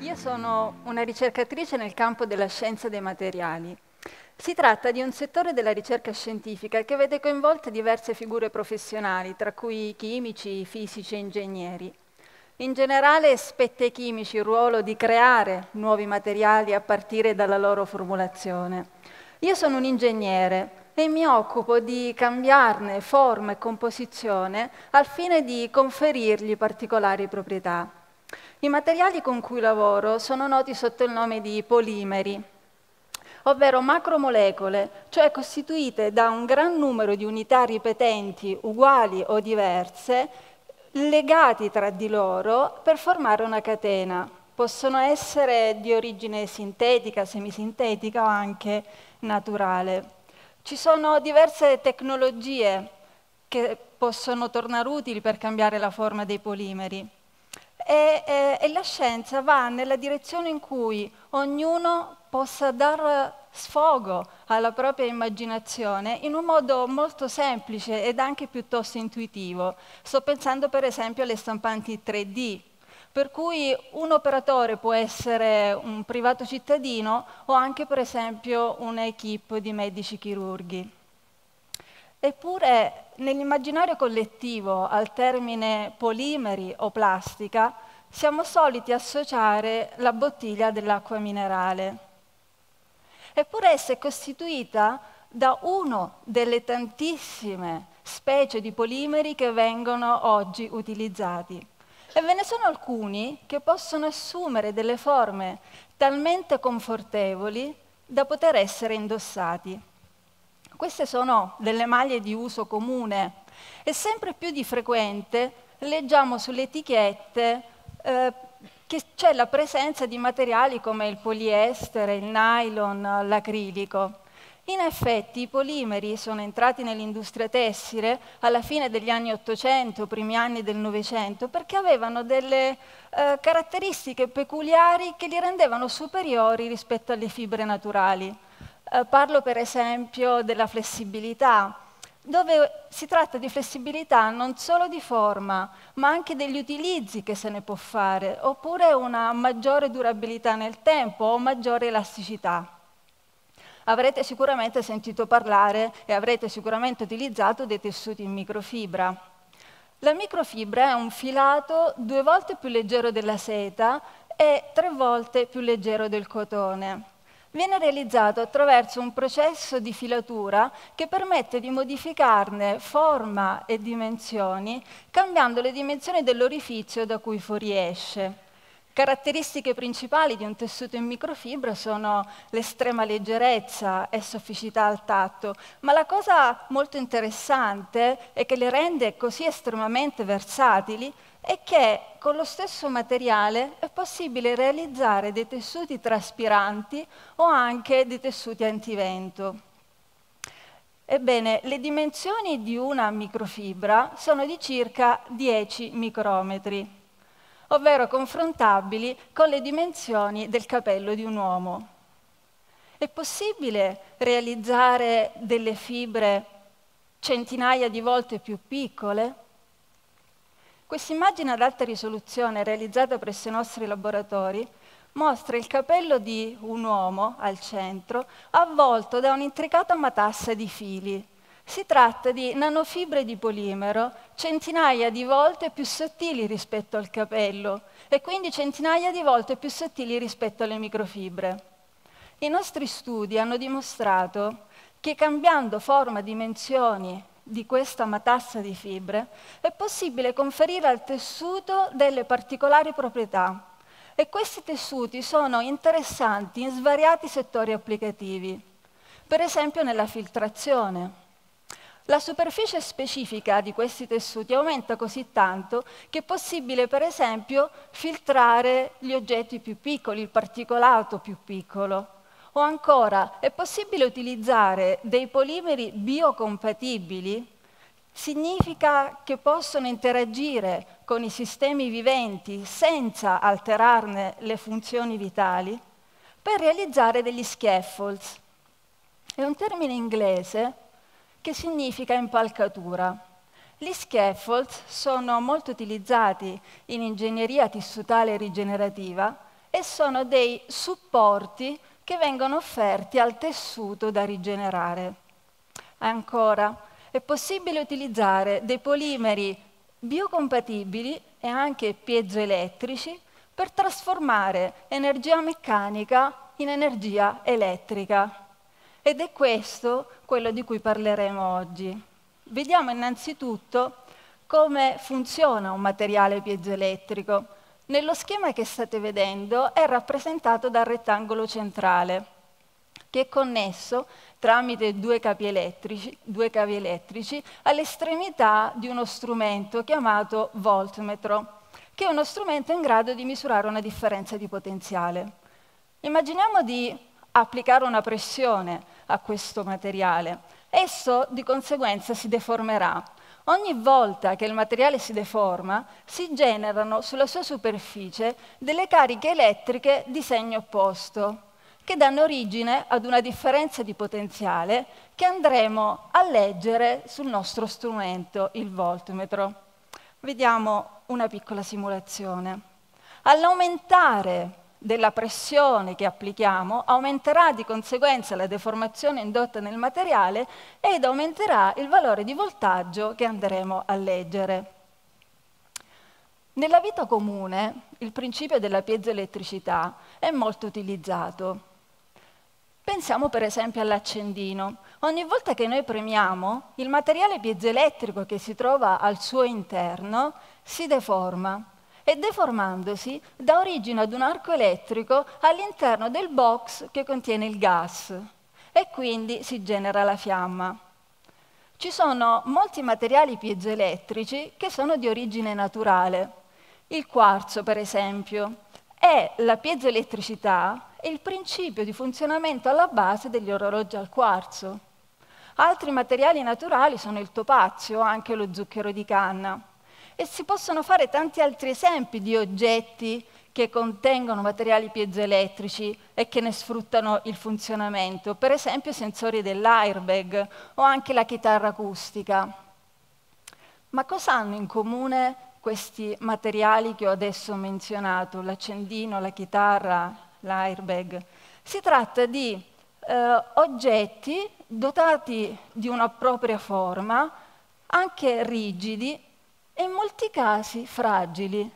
Io sono una ricercatrice nel campo della scienza dei materiali. Si tratta di un settore della ricerca scientifica che vede coinvolte diverse figure professionali, tra cui chimici, fisici e ingegneri. In generale spetta ai chimici il ruolo di creare nuovi materiali a partire dalla loro formulazione. Io sono un ingegnere e mi occupo di cambiarne forma e composizione al fine di conferirgli particolari proprietà. I materiali con cui lavoro sono noti sotto il nome di polimeri, ovvero macromolecole, cioè costituite da un gran numero di unità ripetenti uguali o diverse, legati tra di loro per formare una catena. Possono essere di origine sintetica, semisintetica o anche naturale. Ci sono diverse tecnologie che possono tornare utili per cambiare la forma dei polimeri. E, e, e, la scienza va nella direzione in cui ognuno possa dar sfogo alla propria immaginazione in un modo molto semplice ed anche piuttosto intuitivo. Sto pensando per esempio alle stampanti 3D, per cui un operatore può essere un privato cittadino o anche per esempio un'equipe di medici chirurghi. Eppure nell'immaginario collettivo al termine polimeri o plastica siamo soliti associare la bottiglia dell'acqua minerale. Eppure essa è costituita da una delle tantissime specie di polimeri che vengono oggi utilizzati. E ve ne sono alcuni che possono assumere delle forme talmente confortevoli da poter essere indossati. Queste sono delle maglie di uso comune e sempre più di frequente leggiamo sulle etichette eh, che c'è la presenza di materiali come il poliestere, il nylon, l'acrilico. In effetti i polimeri sono entrati nell'industria tessile alla fine degli anni Ottocento, primi anni del Novecento, perché avevano delle eh, caratteristiche peculiari che li rendevano superiori rispetto alle fibre naturali. Eh, parlo per esempio della flessibilità, dove si tratta di flessibilità non solo di forma, ma anche degli utilizzi che se ne può fare, oppure una maggiore durabilità nel tempo o maggiore elasticità. Avrete sicuramente sentito parlare e avrete sicuramente utilizzato dei tessuti in microfibra. La microfibra è un filato due volte più leggero della seta e tre volte più leggero del cotone viene realizzato attraverso un processo di filatura che permette di modificarne forma e dimensioni cambiando le dimensioni dell'orifizio da cui fuoriesce. Caratteristiche principali di un tessuto in microfibra sono l'estrema leggerezza e sofficità al tatto, ma la cosa molto interessante e che le rende così estremamente versatili è che con lo stesso materiale è possibile realizzare dei tessuti traspiranti o anche dei tessuti antivento. Ebbene, le dimensioni di una microfibra sono di circa 10 micrometri, ovvero confrontabili con le dimensioni del capello di un uomo. È possibile realizzare delle fibre centinaia di volte più piccole? Questa immagine ad alta risoluzione realizzata presso i nostri laboratori mostra il capello di un uomo al centro avvolto da un'intricata matassa di fili. Si tratta di nanofibre di polimero centinaia di volte più sottili rispetto al capello e quindi centinaia di volte più sottili rispetto alle microfibre. I nostri studi hanno dimostrato che cambiando forma, dimensioni di questa matassa di fibre, è possibile conferire al tessuto delle particolari proprietà e questi tessuti sono interessanti in svariati settori applicativi, per esempio nella filtrazione. La superficie specifica di questi tessuti aumenta così tanto che è possibile, per esempio, filtrare gli oggetti più piccoli, il particolato più piccolo. O ancora, è possibile utilizzare dei polimeri biocompatibili? Significa che possono interagire con i sistemi viventi senza alterarne le funzioni vitali? per realizzare degli scaffolds. È un termine inglese che significa impalcatura. Gli scaffolds sono molto utilizzati in ingegneria tissutale rigenerativa e sono dei supporti che vengono offerti al tessuto da rigenerare. Ancora, è possibile utilizzare dei polimeri biocompatibili e anche piezoelettrici per trasformare energia meccanica in energia elettrica. Ed è questo quello di cui parleremo oggi. Vediamo innanzitutto come funziona un materiale piezoelettrico. Nello schema che state vedendo è rappresentato dal rettangolo centrale, che è connesso tramite due cavi elettrici, due cavi elettrici all'estremità di uno strumento chiamato voltmetro, che è uno strumento in grado di misurare una differenza di potenziale. Immaginiamo di applicare una pressione a questo materiale. Esso di conseguenza si deformerà. Ogni volta che il materiale si deforma, si generano sulla sua superficie delle cariche elettriche di segno opposto, che danno origine ad una differenza di potenziale che andremo a leggere sul nostro strumento, il voltmetro. Vediamo una piccola simulazione. All'aumentare della pressione che applichiamo, aumenterà di conseguenza la deformazione indotta nel materiale ed aumenterà il valore di voltaggio che andremo a leggere. Nella vita comune il principio della piezoelettricità è molto utilizzato. Pensiamo per esempio all'accendino. Ogni volta che noi premiamo, il materiale piezoelettrico che si trova al suo interno si deforma e deformandosi dà origine ad un arco elettrico all'interno del box che contiene il gas e quindi si genera la fiamma. Ci sono molti materiali piezoelettrici che sono di origine naturale. Il quarzo, per esempio, è la piezoelettricità è il principio di funzionamento alla base degli orologi al quarzo. Altri materiali naturali sono il topazio, anche lo zucchero di canna. E si possono fare tanti altri esempi di oggetti che contengono materiali piezoelettrici e che ne sfruttano il funzionamento, per esempio i sensori dell'airbag o anche la chitarra acustica. Ma cosa hanno in comune questi materiali che ho adesso menzionato, l'accendino, la chitarra, l'airbag. Si tratta di eh, oggetti dotati di una propria forma, anche rigidi e in molti casi fragili.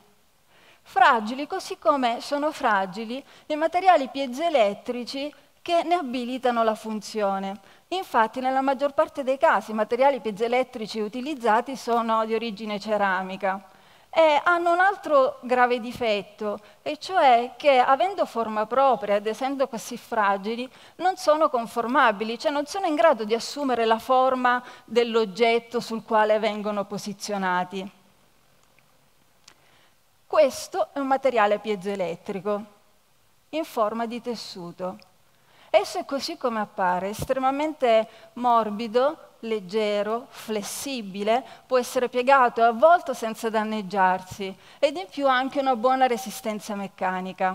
Fragili così come sono fragili i materiali piezoelettrici che ne abilitano la funzione. Infatti, nella maggior parte dei casi, i materiali piezoelettrici utilizzati sono di origine ceramica e hanno un altro grave difetto, e cioè che avendo forma propria ed essendo così fragili, non sono conformabili, cioè non sono in grado di assumere la forma dell'oggetto sul quale vengono posizionati. Questo è un materiale piezoelettrico in forma di tessuto. Esso è così come appare, estremamente morbido, leggero, flessibile, può essere piegato e avvolto senza danneggiarsi ed in più ha anche una buona resistenza meccanica.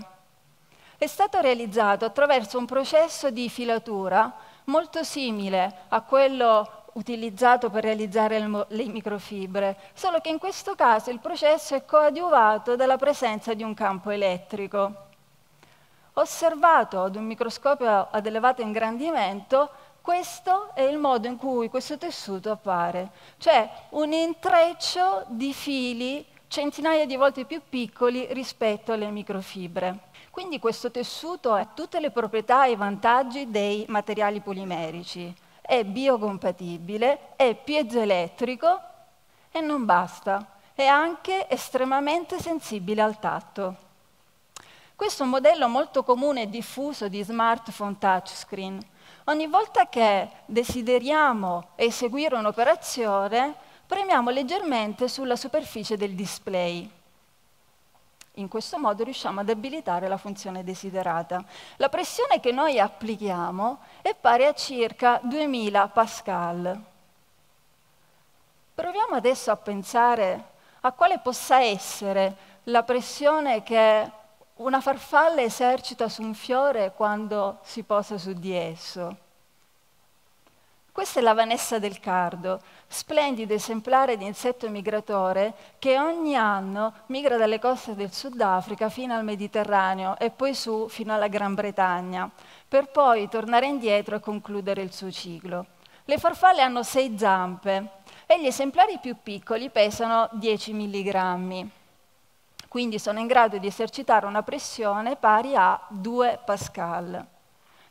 È stato realizzato attraverso un processo di filatura molto simile a quello utilizzato per realizzare le microfibre, solo che in questo caso il processo è coadiuvato dalla presenza di un campo elettrico. Osservato ad un microscopio ad elevato ingrandimento, questo è il modo in cui questo tessuto appare, cioè un intreccio di fili centinaia di volte più piccoli rispetto alle microfibre. Quindi questo tessuto ha tutte le proprietà e i vantaggi dei materiali polimerici. È biocompatibile, è piezoelettrico e non basta, è anche estremamente sensibile al tatto. Questo è un modello molto comune e diffuso di smartphone touchscreen Ogni volta che desideriamo eseguire un'operazione, premiamo leggermente sulla superficie del display. In questo modo riusciamo ad abilitare la funzione desiderata. La pressione che noi applichiamo è pari a circa 2000 pascal. Proviamo adesso a pensare a quale possa essere la pressione che una farfalla esercita su un fiore quando si posa su di esso. Questa è la Vanessa del Cardo, splendido esemplare di insetto migratore che ogni anno migra dalle coste del Sudafrica fino al Mediterraneo e poi su fino alla Gran Bretagna, per poi tornare indietro e concludere il suo ciclo. Le farfalle hanno sei zampe e gli esemplari più piccoli pesano 10 mg, quindi sono in grado di esercitare una pressione pari a 2 pascal,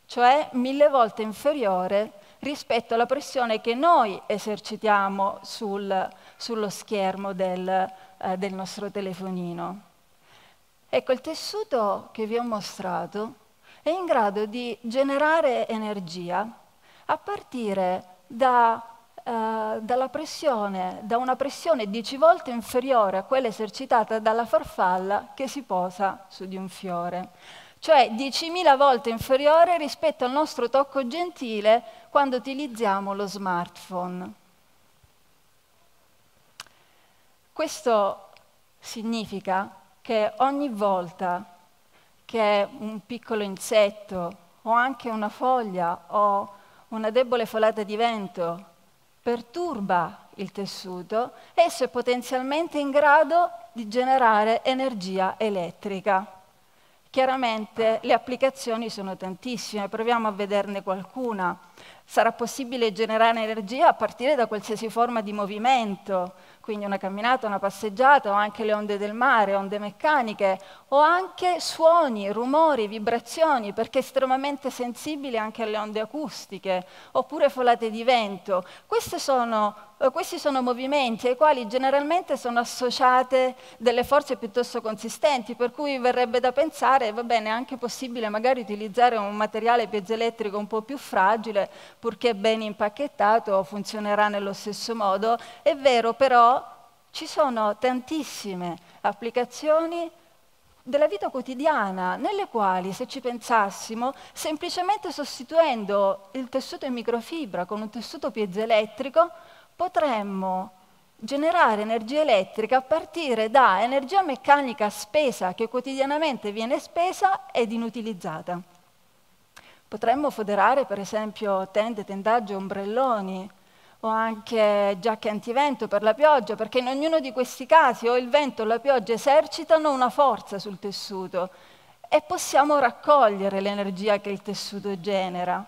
cioè mille volte inferiore rispetto alla pressione che noi esercitiamo sul, sullo schermo del, eh, del nostro telefonino. Ecco, il tessuto che vi ho mostrato è in grado di generare energia a partire da, eh, dalla pressione, da una pressione 10 volte inferiore a quella esercitata dalla farfalla che si posa su di un fiore cioè 10.000 volte inferiore rispetto al nostro tocco gentile quando utilizziamo lo smartphone. Questo significa che ogni volta che un piccolo insetto o anche una foglia o una debole folata di vento perturba il tessuto, esso è potenzialmente in grado di generare energia elettrica. Chiaramente le applicazioni sono tantissime, proviamo a vederne qualcuna. Sarà possibile generare energia a partire da qualsiasi forma di movimento, quindi una camminata, una passeggiata o anche le onde del mare, onde meccaniche o anche suoni, rumori, vibrazioni, perché è estremamente sensibile anche alle onde acustiche, oppure folate di vento. Sono, eh, questi sono movimenti ai quali generalmente sono associate delle forze piuttosto consistenti, per cui verrebbe da pensare, va bene, è anche possibile magari utilizzare un materiale piezoelettrico un po' più fragile, purché ben impacchettato funzionerà nello stesso modo. È vero però ci sono tantissime applicazioni della vita quotidiana, nelle quali, se ci pensassimo, semplicemente sostituendo il tessuto in microfibra con un tessuto piezoelettrico, potremmo generare energia elettrica a partire da energia meccanica spesa che quotidianamente viene spesa ed inutilizzata. Potremmo foderare per esempio tende, tendaggi, ombrelloni, o anche giacche antivento per la pioggia, perché in ognuno di questi casi o il vento o la pioggia esercitano una forza sul tessuto e possiamo raccogliere l'energia che il tessuto genera.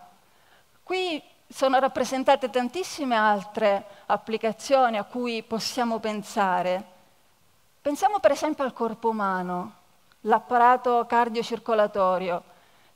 Qui sono rappresentate tantissime altre applicazioni a cui possiamo pensare. Pensiamo per esempio al corpo umano, l'apparato cardiocircolatorio,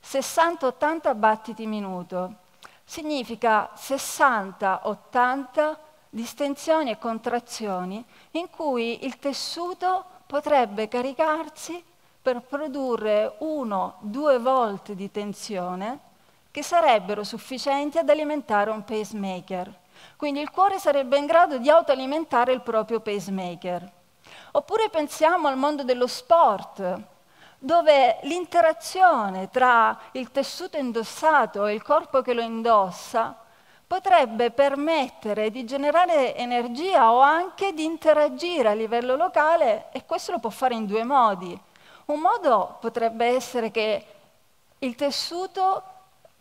60-80 battiti minuto significa 60-80 distensioni e contrazioni in cui il tessuto potrebbe caricarsi per produrre uno, due volte di tensione che sarebbero sufficienti ad alimentare un pacemaker. Quindi il cuore sarebbe in grado di autoalimentare il proprio pacemaker. Oppure pensiamo al mondo dello sport, dove l'interazione tra il tessuto indossato e il corpo che lo indossa potrebbe permettere di generare energia o anche di interagire a livello locale e questo lo può fare in due modi. Un modo potrebbe essere che il tessuto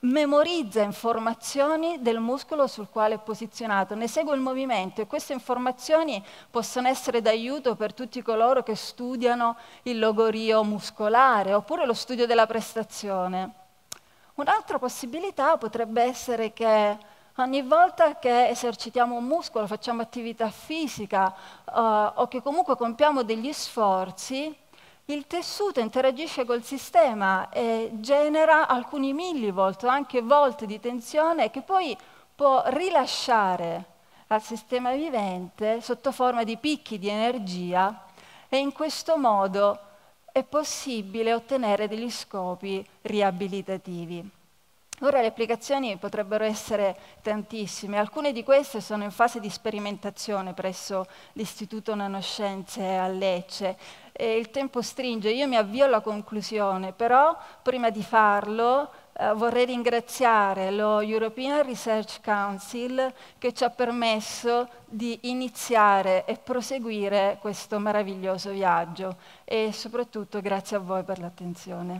memorizza informazioni del muscolo sul quale è posizionato, ne segue il movimento e queste informazioni possono essere d'aiuto per tutti coloro che studiano il logorio muscolare oppure lo studio della prestazione. Un'altra possibilità potrebbe essere che ogni volta che esercitiamo un muscolo, facciamo attività fisica uh, o che comunque compiamo degli sforzi, il tessuto interagisce col sistema e genera alcuni millivolt anche volt di tensione che poi può rilasciare al sistema vivente sotto forma di picchi di energia e in questo modo è possibile ottenere degli scopi riabilitativi. Ora le applicazioni potrebbero essere tantissime, alcune di queste sono in fase di sperimentazione presso l'Istituto Nanoscienze a Lecce. E il tempo stringe, io mi avvio alla conclusione, però prima di farlo eh, vorrei ringraziare lo European Research Council che ci ha permesso di iniziare e proseguire questo meraviglioso viaggio. E soprattutto grazie a voi per l'attenzione.